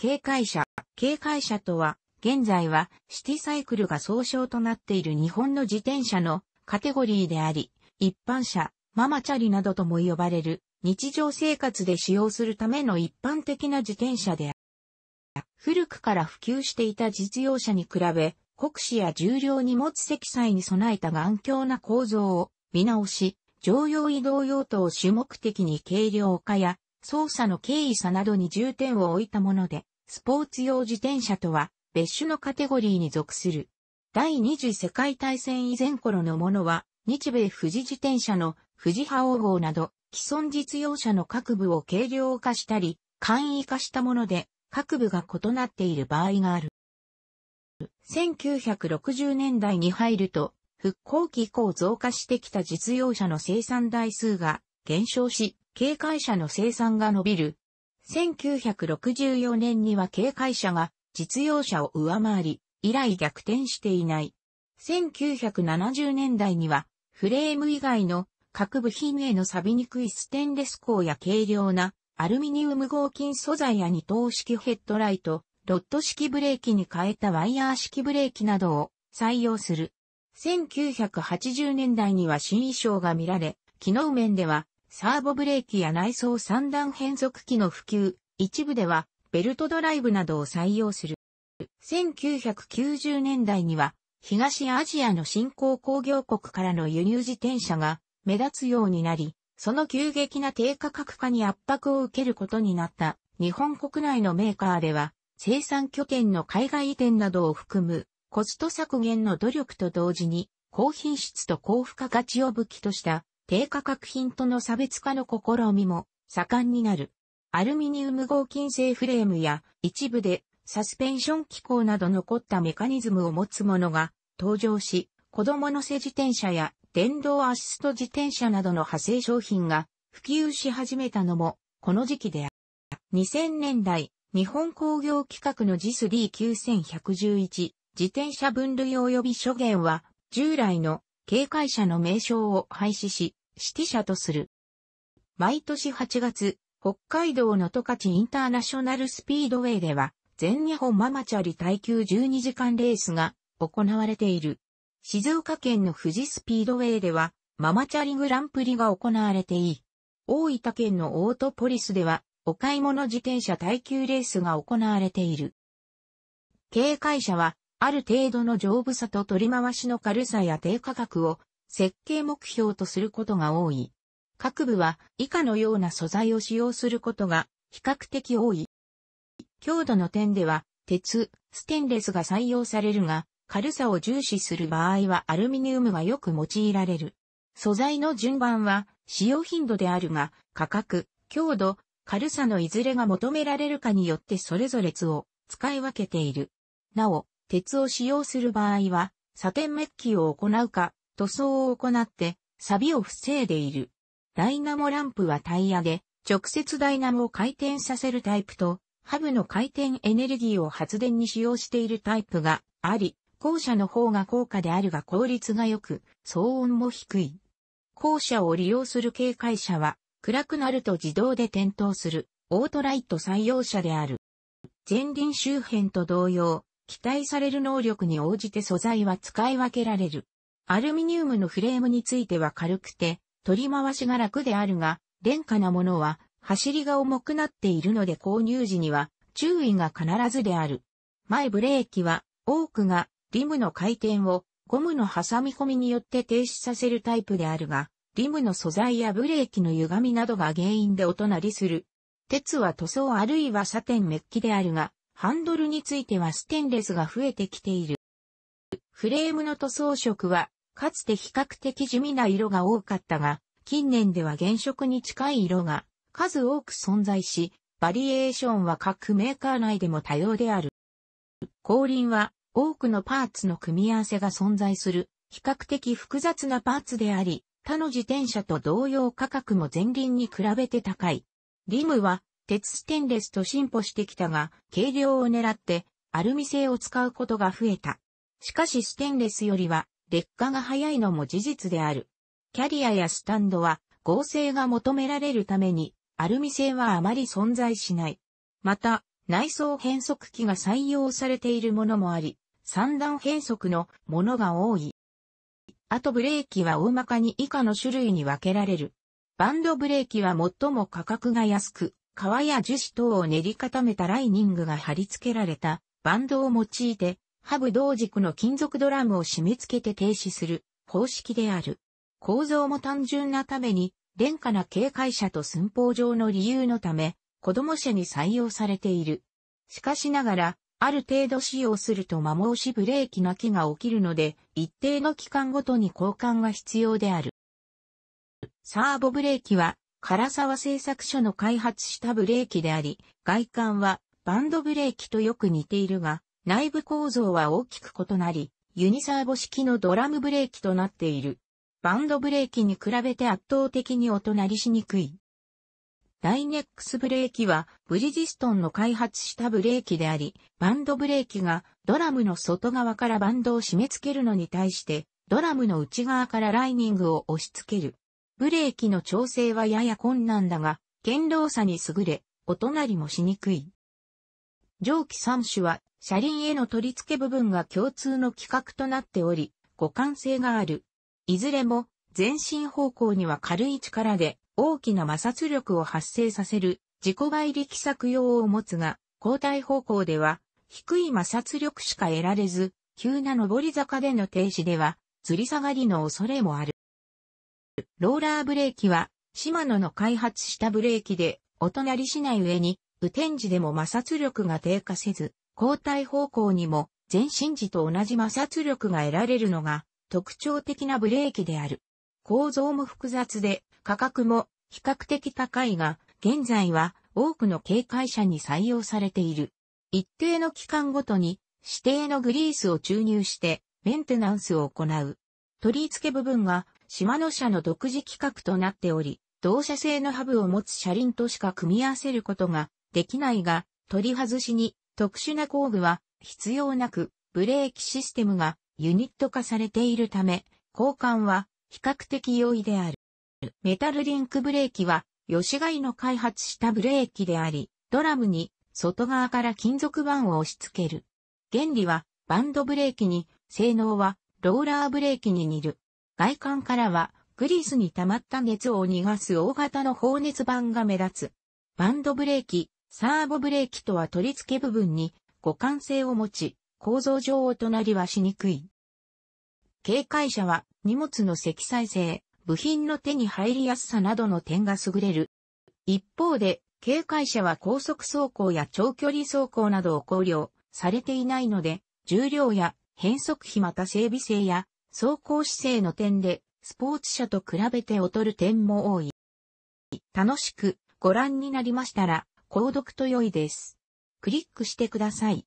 軽快車。軽快車とは、現在はシティサイクルが総称となっている日本の自転車のカテゴリーであり、一般車、ママチャリなどとも呼ばれる日常生活で使用するための一般的な自転車である。古くから普及していた実用車に比べ、国史や重量荷物積載に備えた頑強な構造を見直し、乗用移動用途を主目的に軽量化や操作の軽易さなどに重点を置いたもので、スポーツ用自転車とは別種のカテゴリーに属する。第二次世界大戦以前頃のものは、日米富士自転車の富士派王号など、既存実用車の各部を軽量化したり、簡易化したもので、各部が異なっている場合がある。1960年代に入ると、復興期以降増加してきた実用車の生産台数が減少し、軽快車の生産が伸びる。1964年には軽快車が実用車を上回り、以来逆転していない。1970年代には、フレーム以外の各部品への錆びにくいステンレス鋼や軽量なアルミニウム合金素材や二等式ヘッドライト、ロッド式ブレーキに変えたワイヤー式ブレーキなどを採用する。1980年代には新衣装が見られ、機能面ではサーボブレーキや内装三段変速機の普及、一部ではベルトドライブなどを採用する。1990年代には、東アジアの新興工業国からの輸入自転車が目立つようになり、その急激な低価格化に圧迫を受けることになった日本国内のメーカーでは、生産拠点の海外移転などを含むコスト削減の努力と同時に、高品質と高付加価値を武器とした低価格品との差別化の試みも盛んになる。アルミニウム合金製フレームや一部でサスペンション機構など残ったメカニズムを持つものが登場し、子供の背自転車や電動アシスト自転車などの派生商品が普及し始めたのもこの時期である。2000年代、日本工業規格の JIS D9111 自転車分類及び諸言は、従来の警戒車の名称を廃止し、シティ車とする。毎年8月、北海道の十勝インターナショナルスピードウェイでは、全日本ママチャリ耐久12時間レースが行われている。静岡県の富士スピードウェイでは、ママチャリグランプリが行われていい。大分県のオートポリスでは、お買い物自転車耐久レースが行われている。警戒車は、ある程度の丈夫さと取り回しの軽さや低価格を設計目標とすることが多い。各部は以下のような素材を使用することが比較的多い。強度の点では鉄、ステンレスが採用されるが、軽さを重視する場合はアルミニウムがよく用いられる。素材の順番は使用頻度であるが、価格、強度、軽さのいずれが求められるかによってそれぞれ図を使い分けている。なお、鉄を使用する場合は、サテンメッキを行うか、塗装を行って、錆を防いでいる。ダイナモランプはタイヤで、直接ダイナモを回転させるタイプと、ハブの回転エネルギーを発電に使用しているタイプがあり、後者の方が高価であるが効率が良く、騒音も低い。後者を利用する警戒車は、暗くなると自動で点灯する、オートライト採用車である。前輪周辺と同様、期待される能力に応じて素材は使い分けられる。アルミニウムのフレームについては軽くて、取り回しが楽であるが、廉価なものは走りが重くなっているので購入時には注意が必ずである。前ブレーキは多くがリムの回転をゴムの挟み込みによって停止させるタイプであるが、リムの素材やブレーキの歪みなどが原因で音鳴りする。鉄は塗装あるいはサテンメッキであるが、ハンドルについてはステンレスが増えてきている。フレームの塗装色は、かつて比較的地味な色が多かったが、近年では原色に近い色が数多く存在し、バリエーションは各メーカー内でも多様である。後輪は多くのパーツの組み合わせが存在する、比較的複雑なパーツであり、他の自転車と同様価格も前輪に比べて高い。リムは鉄ステンレスと進歩してきたが、軽量を狙ってアルミ製を使うことが増えた。しかしステンレスよりは劣化が早いのも事実である。キャリアやスタンドは合成が求められるためにアルミ製はあまり存在しない。また、内装変速機が採用されているものもあり、三段変速のものが多い。あとブレーキは大まかに以下の種類に分けられる。バンドブレーキは最も価格が安く、革や樹脂等を練り固めたライニングが貼り付けられたバンドを用いて、ハブ同軸の金属ドラムを締め付けて停止する方式である。構造も単純なために、廉価な警戒車と寸法上の理由のため、子供車に採用されている。しかしながら、ある程度使用すると摩耗しブレーキなきが起きるので、一定の期間ごとに交換が必要である。サーボブレーキは、唐沢製作所の開発したブレーキであり、外観はバンドブレーキとよく似ているが、内部構造は大きく異なり、ユニサーボ式のドラムブレーキとなっている。バンドブレーキに比べて圧倒的に音鳴りしにくい。ダイネックスブレーキはブリヂストンの開発したブレーキであり、バンドブレーキがドラムの外側からバンドを締め付けるのに対して、ドラムの内側からライニングを押し付ける。ブレーキの調整はやや困難だが、堅牢さに優れ、音鳴りもしにくい。上記3種は、車輪への取り付け部分が共通の規格となっており、互換性がある。いずれも、前進方向には軽い力で、大きな摩擦力を発生させる自己倍力作用を持つが、交代方向では低い摩擦力しか得られず、急な上り坂での停止では、吊り下がりの恐れもある。ローラーブレーキは、シマノの開発したブレーキで、音鳴りしない上に、雨天時でも摩擦力が低下せず、交代方向にも前進時と同じ摩擦力が得られるのが特徴的なブレーキである。構造も複雑で価格も比較的高いが、現在は多くの警戒車に採用されている。一定の期間ごとに指定のグリースを注入してメンテナンスを行う。取り付け部分が島の車の独自規格となっており、同社製のハブを持つ車輪としか組み合わせることができないが、取り外しに特殊な工具は必要なく、ブレーキシステムがユニット化されているため、交換は比較的容易である。メタルリンクブレーキは、吉貝の開発したブレーキであり、ドラムに外側から金属板を押し付ける。原理はバンドブレーキに、性能はローラーブレーキに似る。外観からはグリースに溜まった熱を逃がす大型の放熱板が目立つ。バンドブレーキ、サーボブレーキとは取り付け部分に互換性を持ち、構造上お隣はしにくい。警戒車は荷物の積載性、部品の手に入りやすさなどの点が優れる。一方で、警戒車は高速走行や長距離走行などを考慮されていないので、重量や変速費また整備性や走行姿勢の点でスポーツ車と比べて劣る点も多い。楽しくご覧になりましたら、購読と良いです。クリックしてください。